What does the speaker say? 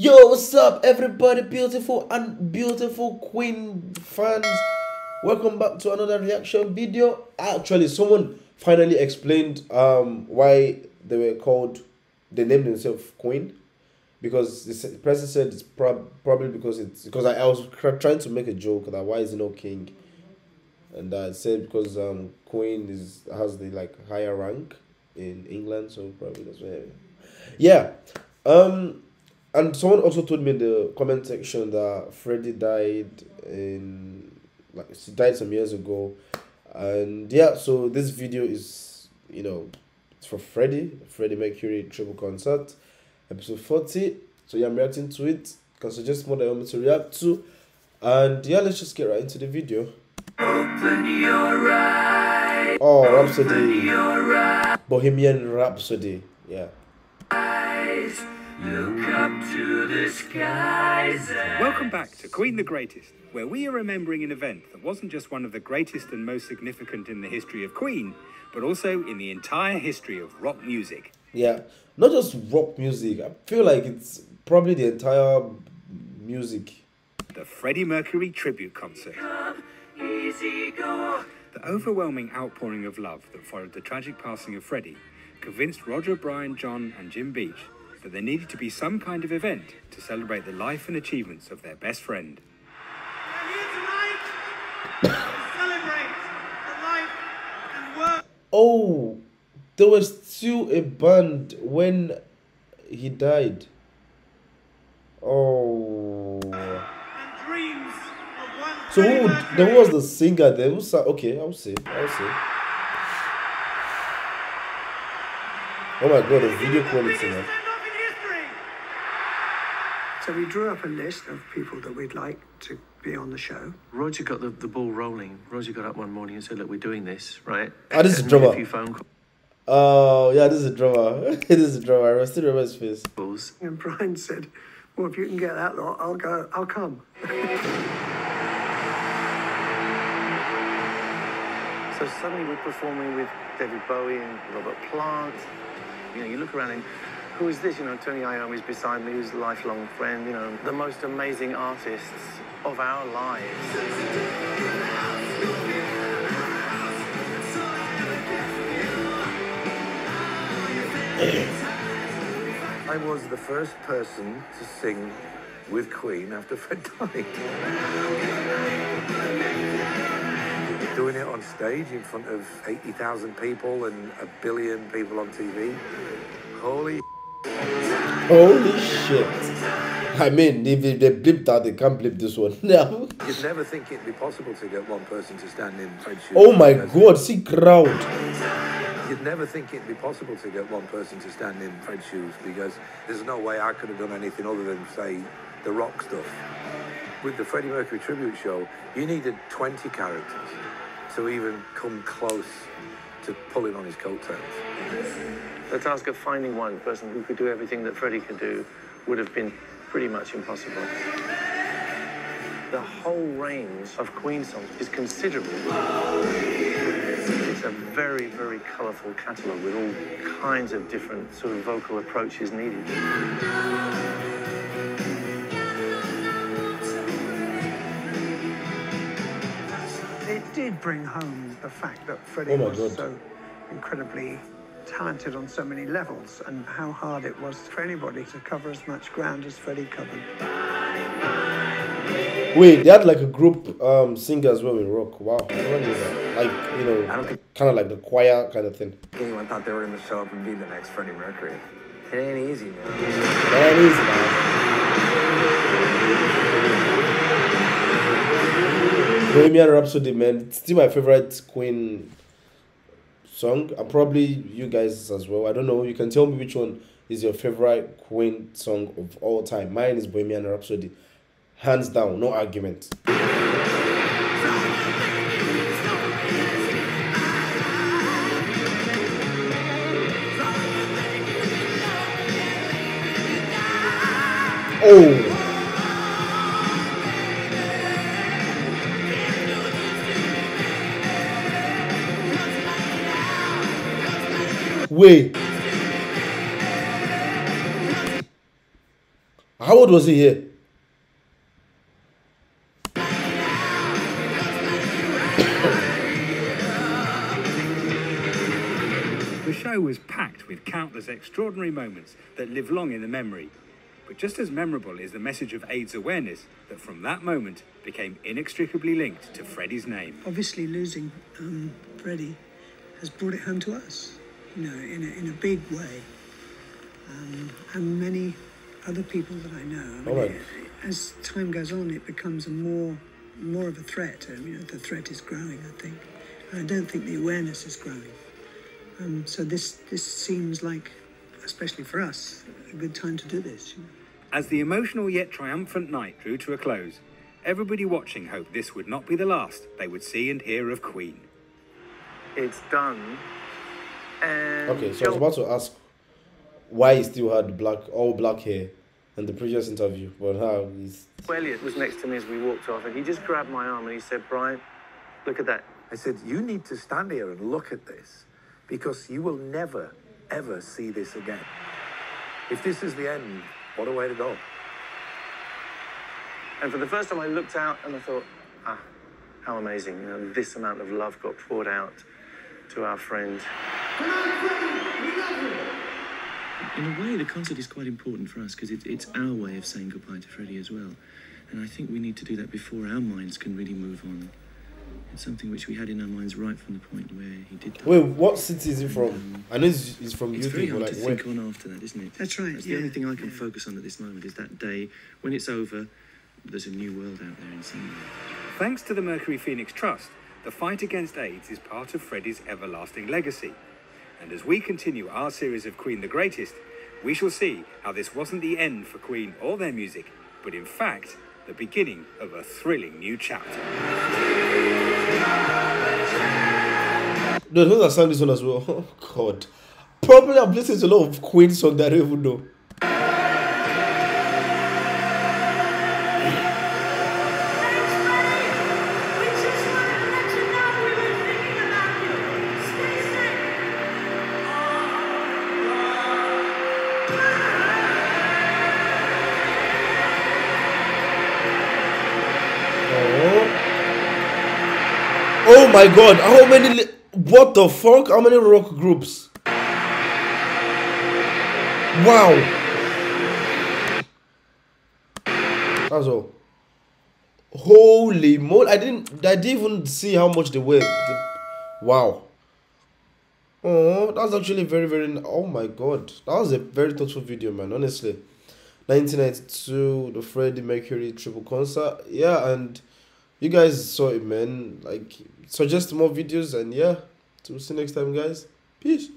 Yo, what's up, everybody? Beautiful and beautiful Queen fans. Welcome back to another reaction video. Actually, someone finally explained um why they were called, they named themselves Queen, because the president said it's prob- probably because it's because I, I was trying to make a joke that why is it no king, and I said because um Queen is has the like higher rank in England, so probably that's why. Yeah, um and someone also told me in the comment section that Freddie died in like he died some years ago, and yeah. So this video is you know it's for Freddie Freddie Mercury tribute concert, episode forty. So yeah, I'm reacting to it. Can suggest more that you want me to react to, and yeah, let's just get right into the video. Open your eyes. Oh, Rhapsody, Open your eyes. Bohemian Rhapsody. Yeah. Look up to the skies. and- Welcome back to Queen the Greatest, where we are remembering an event that wasn't just one of the greatest and most significant in the history of Queen, but also in the entire history of rock music. Yeah, not just rock music. I feel like it's probably the entire music. The Freddie Mercury tribute concert. Come, easy go. The overwhelming outpouring of love that followed the tragic passing of Freddie convinced Roger, Brian, John, and Jim Beach that there needed to be some kind of event to celebrate the life and achievements of their best friend. We're here tonight to celebrate the life and work Oh, there was still a band when he died. Oh, and dreams of one so who? There was the singer. There was okay. I'll see. I'll say. Oh my god, the video The quality, biggest man. send-off in history. So we drew up a list of people that we'd like to be on the show. Roger got the, the ball rolling. Roger got up one morning and said, Look, we're doing this, right? Ah, this is And made drama. A few phone Oh yeah, this is a drama. this is a drama. I still remember his face. And Brian said, Well, if you can get that lot, I'll go, I'll come. So suddenly we're performing with David Bowie and Robert Plant. You know, you look around and who is this? You know, Tony Iommi's beside me, who's a lifelong friend, you know, the most amazing artists of our lives. I was the first person to sing with Queen after Fred died. Doing it on stage in front of 80,000 people and a billion people on TV. Holy Holy shit! I mean, if they, they that, they can't blip this one. No. You'd never think it'd be possible to get one person to stand in Fred's shoes. Oh my god, see crowd. You'd never think it'd be possible to get one person to stand in Fred's shoes because there's no way I could have done anything other than say the rock stuff. With the Freddie Mercury tribute show, you needed 20 characters to even come close to pulling on his coattails. The task of finding one person who could do everything that Freddie could do would have been pretty much impossible. The whole range of Queen songs is considerable. It's a very, very colourful catalogue with all kinds of different sort of vocal approaches needed. It did bring home the fact that Freddie Oh was God. so incredibly talented on so many levels and how hard it was for anybody to cover as much ground as Freddie covered. Wait, they had like a group um singer as well in rock. Wow, I never knew that. Like you know, kind of like the choir kind of thing. Anyone thought they were going to show up and be the next Freddie Mercury. It ain't easy, man. That is man. Bohemian Rhapsody, man. It's still my favorite Queen song, and probably you guys as well. I don't know. You can tell me which one is your favorite Queen song of all time. Mine is Bohemian Rhapsody, hands down, no argument. Wait. How old was he here? The show was packed with countless extraordinary moments that live long in the memory. But just as memorable is the message of AIDS awareness that from that moment became inextricably linked to Freddie's name. Obviously, losing um, Freddie has brought it home to us, you know, in a, in a big way. Um, and many other people that I know. I mean, All right. it- as time goes on, it becomes a more more of a threat. Um, you know, the threat is growing. I think. And I don't think the awareness is growing. Um, so this this seems like, especially for us, a good time to do this. You know. As the emotional yet triumphant night drew to a close, everybody watching hoped this would not be the last they would see and hear of Queen. It's done. Okay, so I was about to ask why he still had black all black hair in the previous interview, but now he's Elliot was next to me as we walked off, and he just grabbed my arm and he said, Brian, look at that. I said, You need to stand here and look at this because you will never, ever see this again. If this is the end, what a way to go. And for the first time, I looked out and I thought, ah, how amazing. You know, this amount of love got poured out to our friend. In a way, the concert is quite important for us because it, it's our way of saying goodbye to Freddie as well. And I think we need to do that before our minds can really move on. It's something which we had in our minds right from the point where he did that. wait. What city is he from? Um, I know he's, he's from It's UK, very but hard like to where? think on after that, isn't it? That's right, That's the only thing I can yeah. focus on at this moment is that day when it's over. There's a new world out there in some way. Thanks to the Mercury Phoenix Trust, the fight against AIDS is part of Freddie's everlasting legacy. And as we continue our series of Queen the Greatest, we shall see how this wasn't the end for Queen or their music, but in fact, the beginning of a thrilling new chapter. No, those are this one as well. Oh God, probably I've listened to a lot of Queen songs that I don't even know. Oh. my God! How many? What the fuck? How many rock groups? Wow. That's all. Holy moly! I didn't. I didn't even see how much they were. Wow. Oh, that's actually very, very. Oh my god, that was a very thoughtful video, man. Honestly, 1992, the Freddie Mercury tribute concert. Yeah, and you guys saw it, man. Like, suggest more videos, and yeah, till see you next time, guys. Peace.